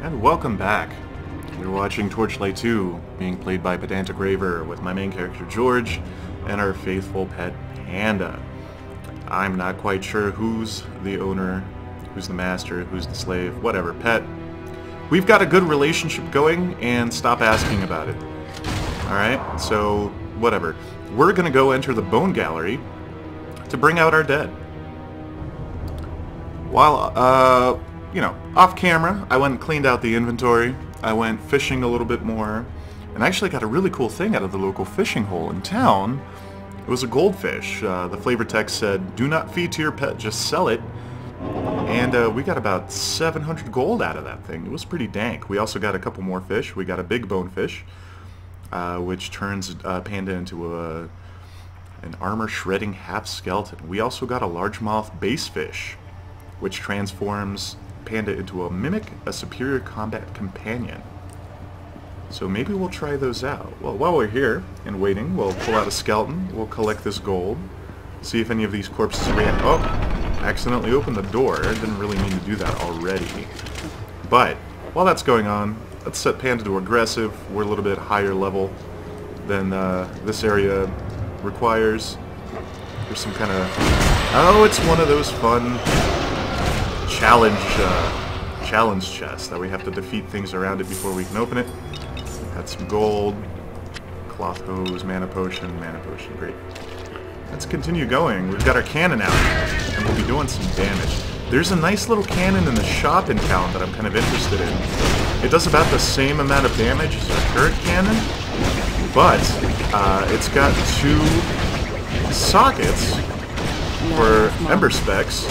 And welcome back. We're watching Torchlight 2, being played by Pedantic Raver, with my main character George, and our faithful pet Panda. I'm not quite sure who's the owner, who's the master, who's the slave, whatever, pet. We've got a good relationship going, and stop asking about it. Alright, so whatever. We're gonna go enter the Bone Gallery to bring out our dead. While, uh, you know, off camera, I went and cleaned out the inventory. I went fishing a little bit more, and actually got a really cool thing out of the local fishing hole in town. It was a goldfish. Uh, the flavor text said, do not feed to your pet, just sell it. And uh, we got about 700 gold out of that thing. It was pretty dank. We also got a couple more fish. We got a big bonefish, uh, which turns uh, Panda into a an armor-shredding half-skeleton. We also got a largemouth bassfish, which transforms Panda into a mimic, a superior combat companion. So maybe we'll try those out. Well, while we're here and waiting, we'll pull out a skeleton, we'll collect this gold, see if any of these corpses ran... Oh! Accidentally opened the door. I didn't really mean to do that already. But, while that's going on, let's set Panda to aggressive. We're a little bit higher level than uh, this area requires. There's some kind of... Oh, it's one of those fun challenge uh, challenge chest that we have to defeat things around it before we can open it. Got some gold, cloth hose, mana potion, mana potion, great. Let's continue going. We've got our cannon out, and we'll be doing some damage. There's a nice little cannon in the shop in town that I'm kind of interested in. It does about the same amount of damage as our current cannon, but uh, it's got two sockets for Ember Specs,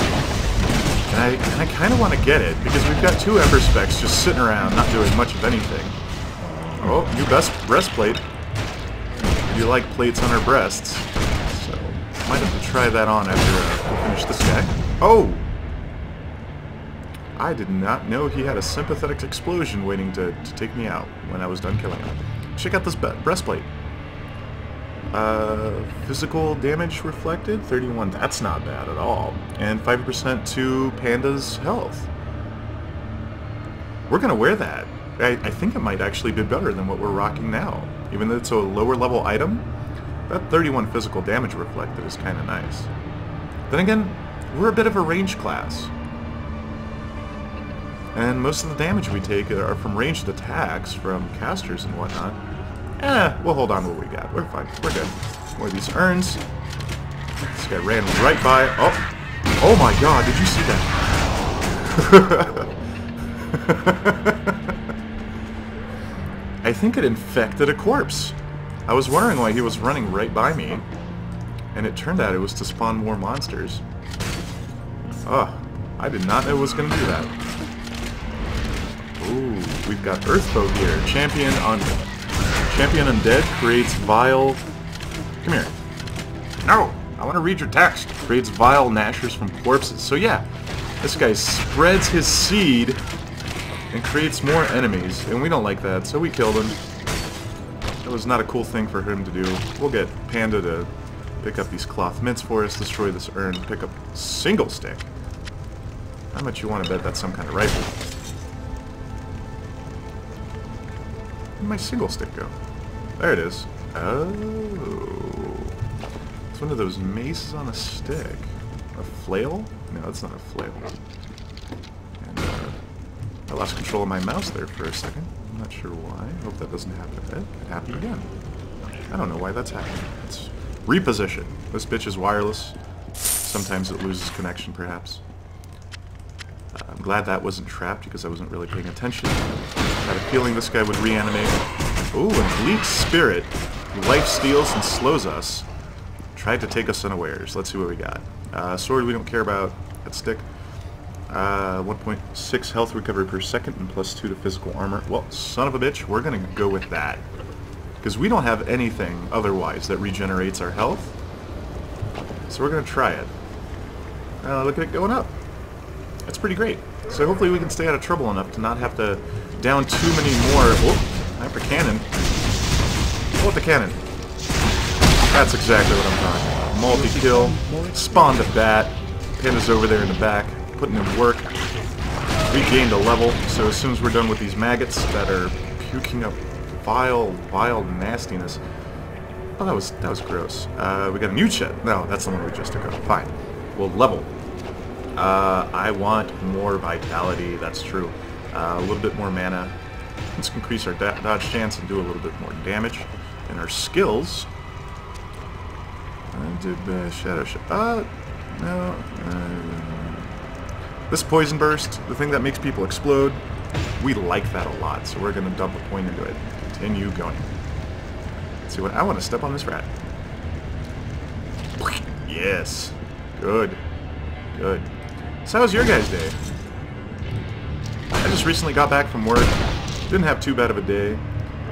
and I, and I kind of want to get it, because we've got two Ember Specs just sitting around not doing much of anything. Oh, new best breastplate. You like plates on our breasts. So, might have to try that on after uh, we finish this guy. Oh! I did not know he had a sympathetic explosion waiting to, to take me out when I was done killing him. Check out this breastplate. Uh, physical damage reflected, 31. That's not bad at all. And 5% to Panda's health. We're going to wear that. I, I think it might actually be better than what we're rocking now. Even though it's a lower level item, that 31 physical damage reflected is kind of nice. Then again, we're a bit of a range class. And most of the damage we take are from ranged attacks from casters and whatnot. Eh, we'll hold on to what we got. We're fine. We're good. More of these urns. This guy ran right by. Oh! Oh my god, did you see that? I think it infected a corpse. I was wondering why he was running right by me. And it turned out it was to spawn more monsters. Oh, I did not know it was going to do that. Ooh, we've got Earthbow here. Champion on Champion Undead creates vile... Come here. No! I want to read your text. Creates vile gnashers from corpses. So yeah, this guy spreads his seed and creates more enemies, and we don't like that, so we killed him. That was not a cool thing for him to do. We'll get Panda to pick up these cloth mints for us, destroy this urn, pick up single stick. How much you want to bet that's some kind of rifle? My single stick go? There it is. Oh. It's one of those maces on a stick. A flail? No, that's not a flail. And, uh, I lost control of my mouse there for a second. I'm not sure why. Hope that doesn't happen again. I don't know why that's happening. It's reposition. This bitch is wireless. Sometimes it loses connection, perhaps. Uh, I'm glad that wasn't trapped because I wasn't really paying attention. Had a feeling this guy would reanimate. Ooh, and Bleak Spirit. Life steals and slows us. Tried to take us unawares. Let's see what we got. Uh, sword we don't care about. That stick. Uh, 1.6 health recovery per second and plus 2 to physical armor. Well, son of a bitch, we're going to go with that. Because we don't have anything otherwise that regenerates our health. So we're going to try it. Uh, look at it going up. That's pretty great. So hopefully we can stay out of trouble enough to not have to down too many more... Have the cannon. Pull the cannon. That's exactly what I'm talking about. Multi-kill. Spawned a bat. Panda's over there in the back putting in work. we gained a level, so as soon as we're done with these maggots that are puking up vile, vile nastiness. Oh, that was that was gross. Uh, we got a new chest. No, that's the one we just took out. Fine. We'll level. Uh, I want more vitality. That's true. Uh, a little bit more mana. Let's increase our dodge chance and do a little bit more damage. And our skills. I did uh, shadow. Sh uh, no. Uh, this poison burst, the thing that makes people explode, we like that a lot, so we're going to dump a point into it. Continue going. Let's see what I want to step on this rat. Yes. Good. Good. So how was your guys' day? Just recently got back from work. Didn't have too bad of a day.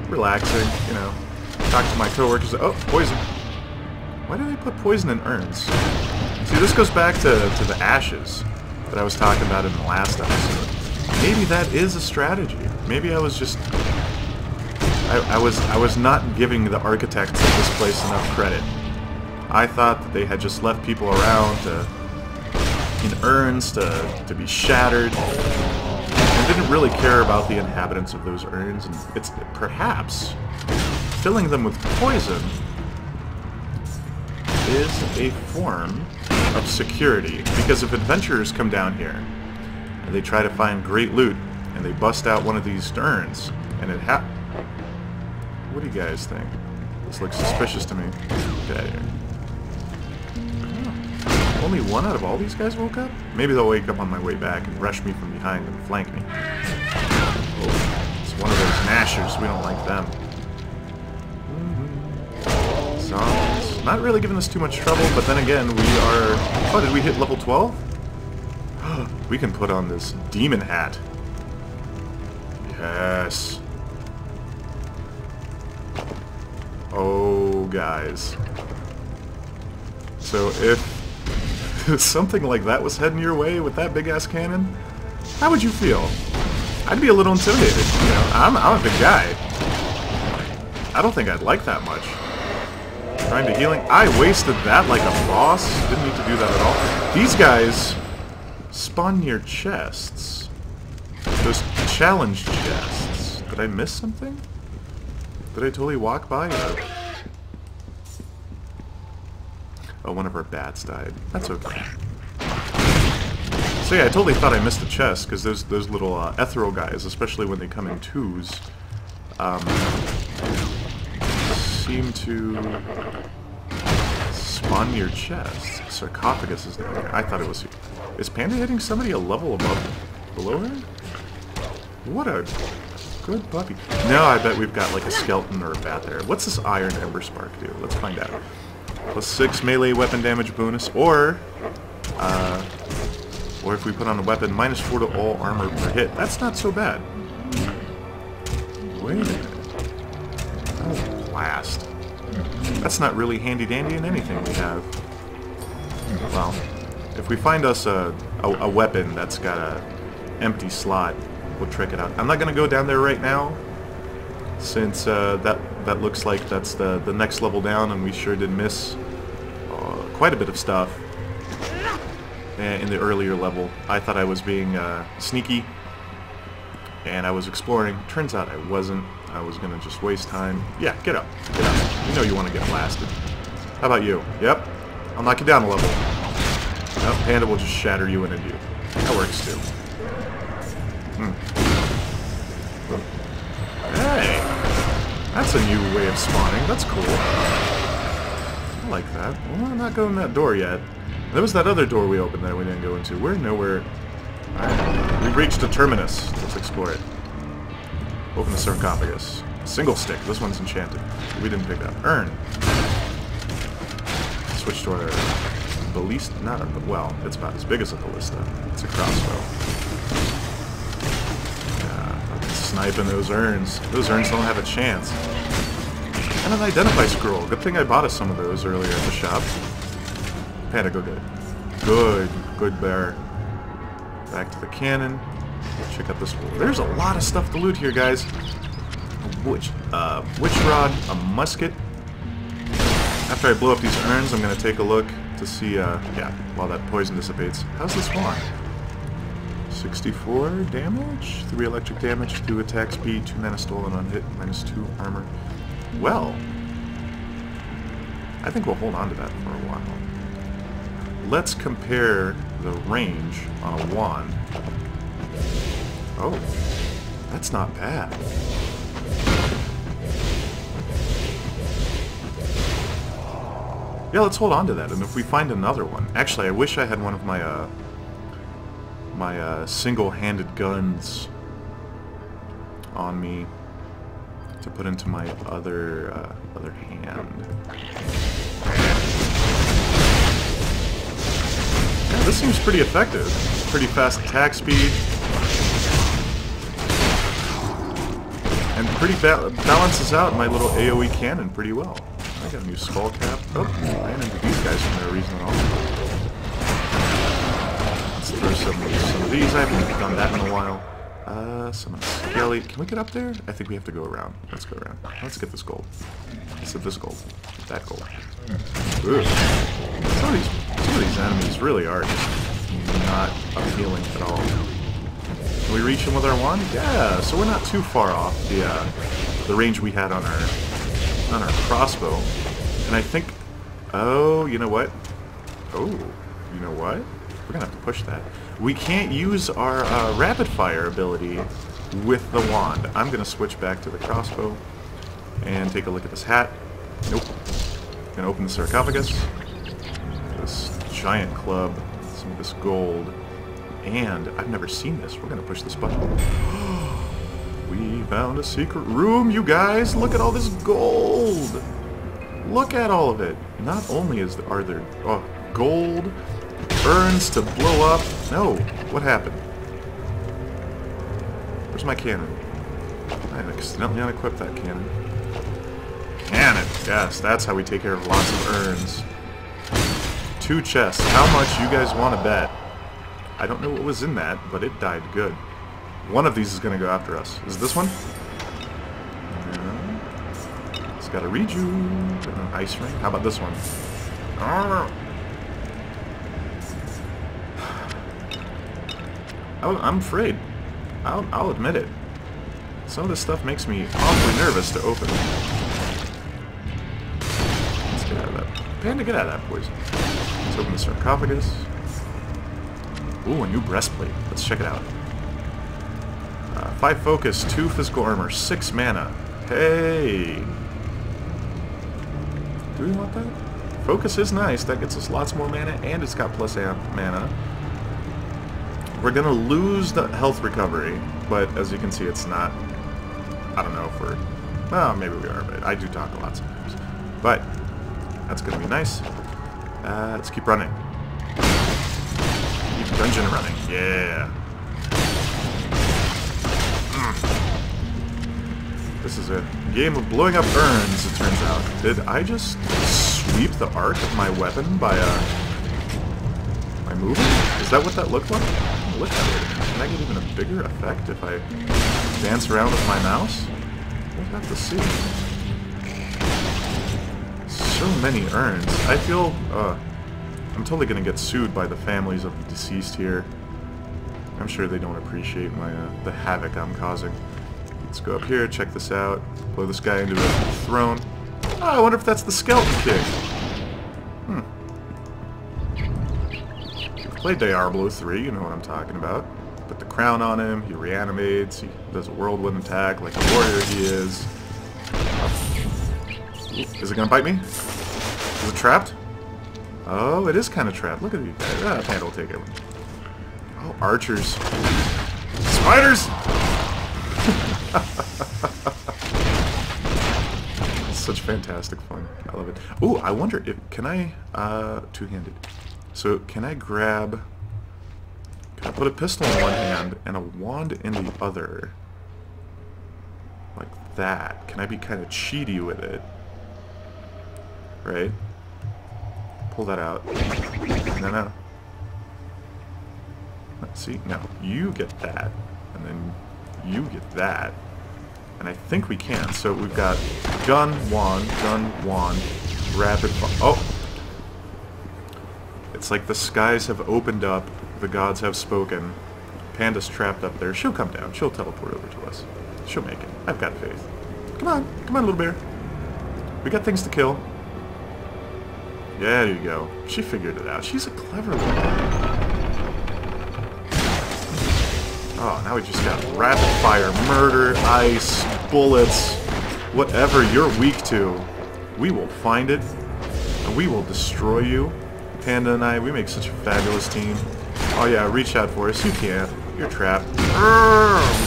Relaxing, you know. Talked to my coworkers. Oh, poison. Why do they put poison in urns? See, this goes back to, to the ashes that I was talking about in the last episode. Maybe that is a strategy. Maybe I was just... I, I was I was not giving the architects of this place enough credit. I thought that they had just left people around to, in urns to, to be shattered didn't really care about the inhabitants of those urns. And it's perhaps filling them with poison is a form of security. Because if adventurers come down here and they try to find great loot and they bust out one of these urns and it hap... What do you guys think? This looks suspicious to me. Get out of here. Only one out of all these guys woke up? Maybe they'll wake up on my way back and rush me from behind and flank me. Oh, it's one of those Gnashers. We don't like them. Mm-hmm. Zombies. Not really giving us too much trouble, but then again, we are... Oh, did we hit level 12? we can put on this demon hat. Yes. Oh, guys. So if something like that was heading your way with that big-ass cannon, how would you feel? I'd be a little intimidated, you know. I'm, I'm a big guy. I don't think I'd like that much. Trying to healing. I wasted that like a boss. Didn't need to do that at all. These guys spawn near chests. Those challenge chests. Did I miss something? Did I totally walk by? Or... Oh, one of our bats died. That's okay. So yeah, I totally thought I missed the chest, because those, those little uh, ethereal guys, especially when they come in twos, um, seem to spawn near chests. Sarcophagus is down here. I thought it was... Is Panda hitting somebody a level above, below her? What a good puppy. No, I bet we've got like a skeleton or a bat there. What's this Iron Ember Spark do? Let's find out. Plus 6 melee weapon damage bonus, or... Uh, or if we put on a weapon, minus 4 to all armor per hit. That's not so bad. Wait a minute. Oh, blast. That's not really handy-dandy in anything we have. Well, if we find us a, a, a weapon that's got a empty slot, we'll trick it out. I'm not going to go down there right now, since uh, that that looks like that's the, the next level down, and we sure did miss uh, quite a bit of stuff in the earlier level. I thought I was being uh, sneaky, and I was exploring. Turns out I wasn't. I was going to just waste time. Yeah, get up. Get up. You know you want to get blasted. How about you? Yep. I'll knock you down a level. Panda will just shatter you into you. That works too. Hmm. A new way of spawning. That's cool. I like that. Well, I'm not going that door yet. There was that other door we opened that we didn't go into. We're nowhere... We've reached a terminus. Let's explore it. Open the sarcophagus. Single stick. This one's enchanted. We didn't pick up. Urn. Switch to our ballista. Not a, well, it's about as big as a ballista. It's a crossbow. Yeah, sniping those urns. Those urns don't have a chance. And an identify scroll. Good thing I bought us some of those earlier at the shop. Panda, go get it. Good, good bear. Back to the cannon. Check out this hole. There's a lot of stuff to loot here, guys. A witch, uh, witch rod, a musket. After I blow up these urns, I'm gonna take a look to see, uh, yeah, while that poison dissipates. How's this one? 64 damage, 3 electric damage, 2 attack speed, 2 mana stolen on hit, minus 2 armor. Well, I think we'll hold on to that for a while. Let's compare the range on a wand. Oh, that's not bad. Yeah, let's hold on to that, and if we find another one... Actually, I wish I had one of my, uh... My, uh, single-handed guns on me to put into my other, uh, other hand. Yeah, this seems pretty effective. Pretty fast attack speed. And pretty ba balances out my little AoE cannon pretty well. I got a new skull cap. Oh, ran into these guys for no reason at all. Let's throw some, some of these. I haven't done that in a while. Uh, some. Can we get up there? I think we have to go around. Let's go around. Let's get this gold. Let's get this gold. That gold. Ooh. Some of these, some of these enemies really are just not appealing at all. Can we reach them with our wand? Yeah, so we're not too far off the uh, the range we had on our on our crossbow. And I think... Oh, you know what? Oh, you know what? We're gonna have to push that. We can't use our uh, rapid fire ability with the wand. I'm gonna switch back to the crossbow and take a look at this hat. Nope. Gonna open the sarcophagus. This giant club, some of this gold, and I've never seen this. We're gonna push this button. We found a secret room, you guys! Look at all this gold! Look at all of it! Not only is there, are there oh, gold, urns to blow up... No! What happened? Where's my cannon? I accidentally unequipped that cannon. Cannon! Yes, that's how we take care of lots of urns. Two chests. How much you guys want to bet? I don't know what was in that, but it died good. One of these is going to go after us. Is this one? It's got a reju. An ice ring. How about this one? Ah. I'm afraid. I'll, I'll admit it. Some of this stuff makes me awfully nervous to open. Let's get out of that. Panda, get out of that poison. Let's open the sarcophagus. Ooh, a new breastplate. Let's check it out. Uh, 5 focus, 2 physical armor, 6 mana. Hey! Do we want that? Focus is nice, that gets us lots more mana, and it's got plus amp mana. We're gonna lose the health recovery, but as you can see, it's not... I don't know if we're... Well, maybe we are, but I do talk a lot sometimes. But, that's gonna be nice. Uh, let's keep running. Keep dungeon running, yeah. This is a game of blowing up urns, it turns out. Did I just sweep the arc of my weapon by, uh... by moving? Is that what that looked like? Look at it. Can I get even a bigger effect if I dance around with my mouse? We'll have to see. So many urns. I feel, uh... I'm totally gonna get sued by the families of the deceased here. I'm sure they don't appreciate my, uh, the havoc I'm causing. Let's go up here, check this out. Blow this guy into a throne. Oh, I wonder if that's the skeleton king. Play Diablo 3, you know what I'm talking about. Put the crown on him, he reanimates, he does a whirlwind attack like a warrior he is. Is it gonna bite me? Is it trapped? Oh, it is kind of trapped. Look at these guys. Ah, Panda will take it. Oh, archers. Spiders! Such fantastic fun. I love it. Oh, I wonder if can I uh two-handed. So can I grab can I put a pistol in one hand and a wand in the other? Like that. Can I be kind of cheaty with it? Right? Pull that out. No, no. Let's see. No, you get that. And then you get that. And I think we can. So we've got gun, wand, gun, wand, rapid fire. Oh! It's like the skies have opened up, the gods have spoken. Panda's trapped up there. She'll come down. She'll teleport over to us. She'll make it. I've got faith. Come on. Come on, little bear. We got things to kill. Yeah, there you go. She figured it out. She's a clever little. Oh, now we just got rapid fire, murder, ice, bullets, whatever you're weak to. We will find it, and we will destroy you. Panda and I, we make such a fabulous team. Oh yeah, reach out for us. You can't. You're trapped. We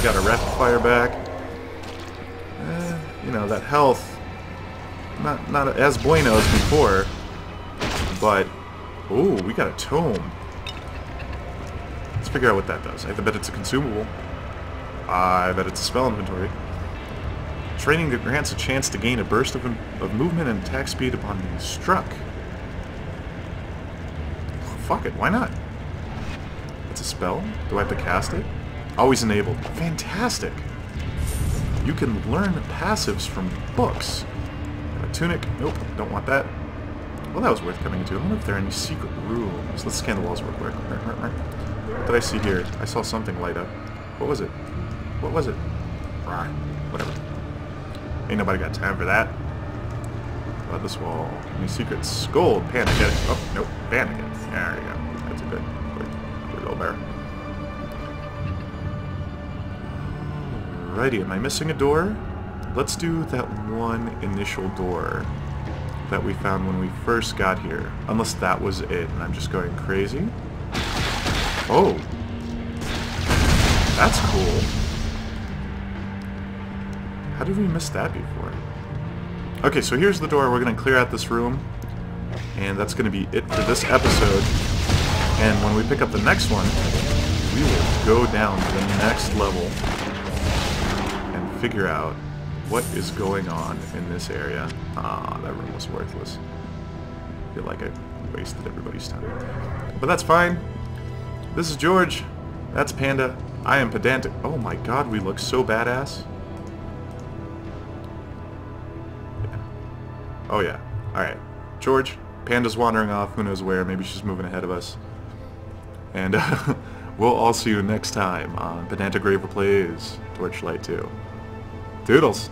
got a rapid fire back. Eh, you know, that health, not, not as bueno as before, but, oh, we got a tome. Let's figure out what that does. I bet it's a consumable. I bet it's a spell inventory. Training that grants a chance to gain a burst of, of movement and attack speed upon being struck. Fuck it, why not? It's a spell? Do I have to cast it? Always enabled. Fantastic! You can learn passives from books. Got A tunic. Nope, don't want that. Well, that was worth coming into. I wonder if there are any secret rooms. Let's scan the walls real quick. What did I see here? I saw something light up. What was it? What was it? Right. Whatever. Ain't nobody got time for that. About this wall. Any secrets? Gold. It. Oh, nope. Panic. There you go. That's a good, good, good bear. Alrighty. Am I missing a door? Let's do that one initial door that we found when we first got here. Unless that was it and I'm just going crazy. Oh. That's cool. How did we miss that before? Okay, so here's the door. We're going to clear out this room. And that's going to be it for this episode. And when we pick up the next one, we will go down to the next level and figure out what is going on in this area. Ah, that room was worthless. I feel like I wasted everybody's time. But that's fine. This is George. That's Panda. I am pedantic. Oh my god, we look so badass. Oh yeah. Alright. George, Panda's wandering off. Who knows where. Maybe she's moving ahead of us. And uh, we'll all see you next time on Pedantic Raver Plays Torchlight 2. Doodles!